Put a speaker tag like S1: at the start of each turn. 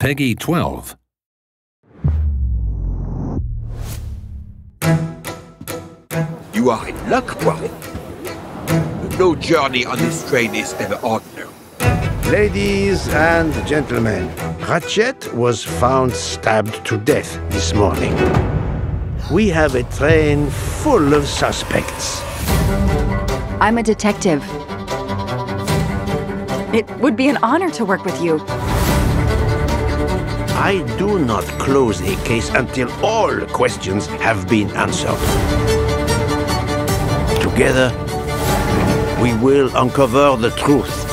S1: PEGI 12.
S2: You are in luck, Poirot. No journey on this train is ever ordinary.
S3: Ladies and gentlemen, Ratchett was found stabbed to death this morning. We have a train full of suspects.
S4: I'm a detective. It would be an honor to work with you.
S3: I do not close a case until all questions have been answered. Together, we will uncover the truth.